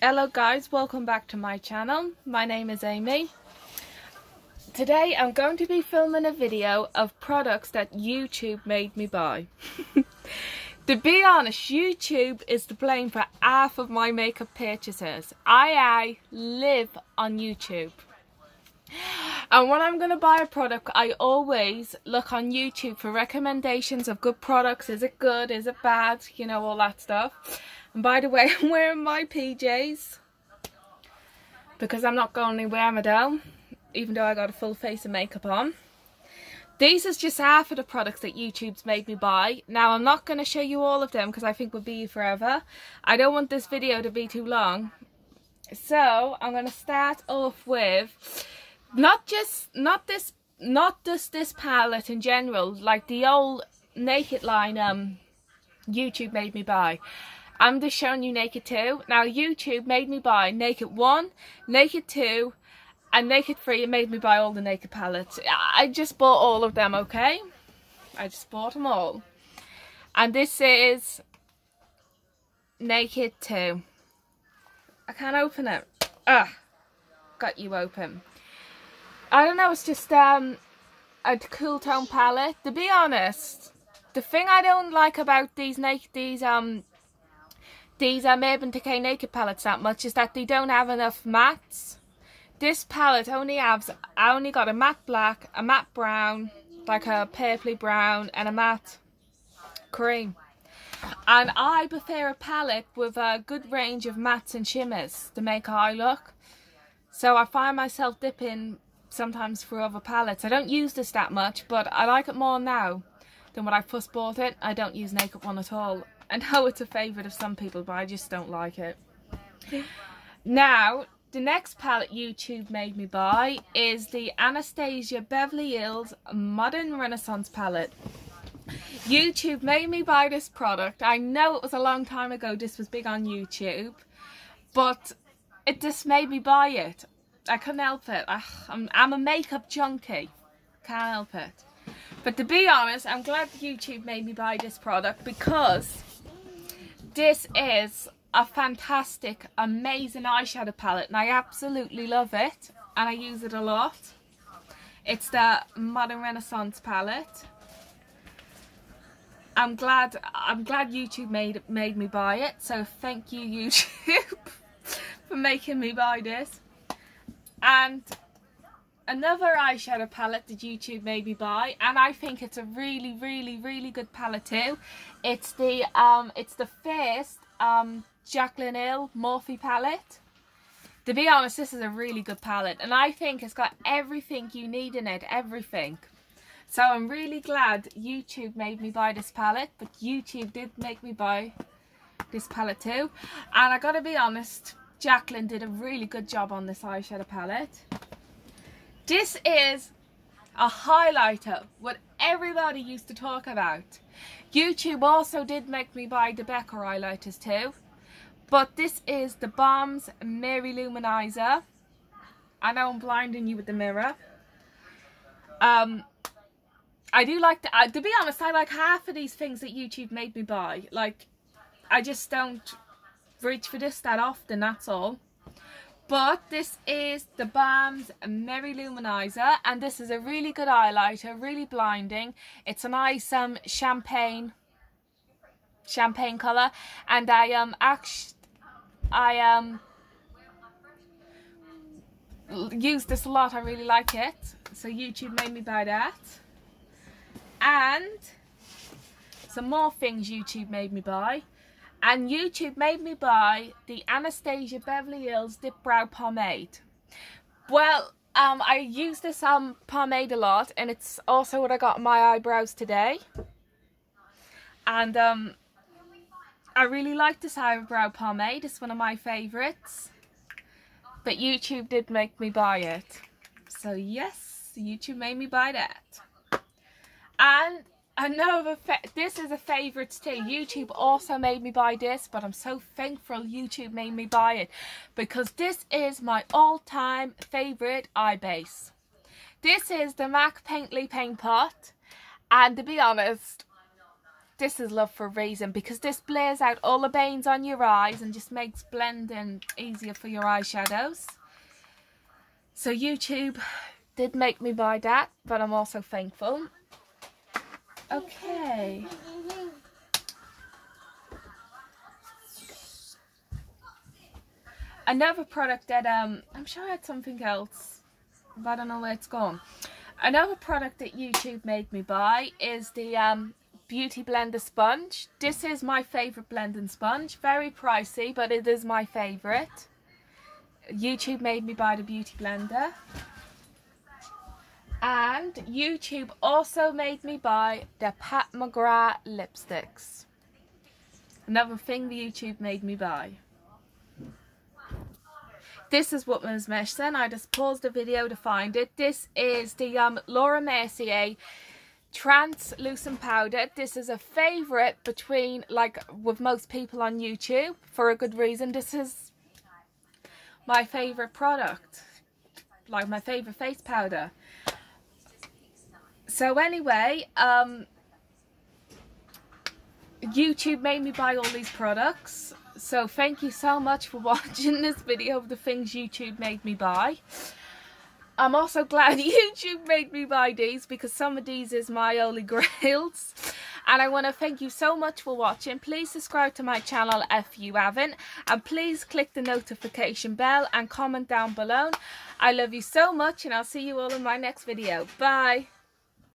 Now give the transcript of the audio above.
Hello guys, welcome back to my channel. My name is Amy. Today I'm going to be filming a video of products that YouTube made me buy. to be honest, YouTube is to blame for half of my makeup purchases. I, I live on YouTube. And when I'm going to buy a product, I always look on YouTube for recommendations of good products. Is it good? Is it bad? You know, all that stuff. And by the way, I'm wearing my PJs because I'm not going anywhere, Madelle, even though I got a full face of makeup on. These is just half of the products that YouTube's made me buy. Now, I'm not going to show you all of them because I think we'll be forever. I don't want this video to be too long. So, I'm going to start off with not just, not this, not just this palette in general, like the old Naked line um, YouTube made me buy. I'm just showing you Naked 2. Now YouTube made me buy Naked 1, Naked 2 and Naked 3 and made me buy all the Naked palettes. I just bought all of them, okay? I just bought them all. And this is Naked 2. I can't open it. Ah, got you open. I don't know, it's just um a cool tone palette. To be honest, the thing I don't like about these naked these um these um, Urban Decay Naked palettes that much is that they don't have enough mattes. This palette only has, I only got a matte black, a matte brown, like a purpley brown and a matte cream. And I prefer a palette with a good range of mattes and shimmers to make eye look. So I find myself dipping sometimes for other palettes. I don't use this that much, but I like it more now than when I first bought it. I don't use Naked One at all. I know it's a favourite of some people, but I just don't like it. Now, the next palette YouTube made me buy is the Anastasia Beverly Hills Modern Renaissance palette. YouTube made me buy this product. I know it was a long time ago this was big on YouTube, but it just made me buy it. I couldn't help it. I, I'm a makeup junkie. Can't help it. But to be honest, I'm glad YouTube made me buy this product because this is a fantastic, amazing eyeshadow palette and I absolutely love it and I use it a lot. It's the Modern Renaissance palette. I'm glad I'm glad YouTube made made me buy it, so thank you YouTube for making me buy this. And another eyeshadow palette that YouTube made me buy and I think it's a really really really good palette too. It's the um it's the first um Jaclyn Hill Morphe palette. To be honest this is a really good palette and I think it's got everything you need in it everything. So I'm really glad YouTube made me buy this palette but YouTube did make me buy this palette too. And I gotta be honest Jaclyn did a really good job on this eyeshadow palette this is a highlighter, what everybody used to talk about. YouTube also did make me buy the Becca highlighters too. But this is the Balms Mary-Lou Manizer. I know I'm blinding you with the mirror. Um, I do like, uh, to be honest, I like half of these things that YouTube made me buy. Like, I just don't reach for this that often, that's all. But this is the Balms Mary-Lou Manizer and this is a really good highlighter, really blinding. It's a nice um, champagne champagne colour and I um actually I um use this a lot, I really like it. So YouTube made me buy that. And some more things YouTube made me buy and YouTube made me buy the Anastasia Beverly Hills Dip Brow Pomade. Well, um, I use this um, pomade a lot and it's also what I got on my eyebrows today. And um, I really like this eyebrow pomade, it's one of my favourites. But YouTube did make me buy it. So yes, YouTube made me buy that. And another this is a favourite too youtube also made me buy this but i'm so thankful youtube made me buy it because this is my all-time favourite eye base this is the mac painterly paint pot and to be honest this is love for a reason because this blurs out all the veins on your eyes and just makes blending easier for your eyeshadows. So YouTube did make me buy that, but I'm also thankful. Okay. Another product that um I'm sure I had something else, but I don't know where it's gone. Another product that YouTube made me buy is the um, Beauty Blender sponge. This is my favourite blending sponge. Very pricey, but it is my favourite. YouTube made me buy the Beauty Blender. And YouTube also made me buy the Pat McGrath lipsticks. Another thing the YouTube made me buy. This is what was missing. I just paused the video to find it. This is the um, Laura Mercier translucent powder. This is a favourite between, like, with most people on YouTube for a good reason. This is my favourite product. Like, my favourite face powder. So anyway, um, YouTube made me buy all these products. So thank you so much for watching this video of the things YouTube made me buy. I'm also glad YouTube made me buy these because some of these is my only grails. And I want to thank you so much for watching. Please subscribe to my channel if you haven't. And please click the notification bell and comment down below. I love you so much and I'll see you all in my next video. Bye.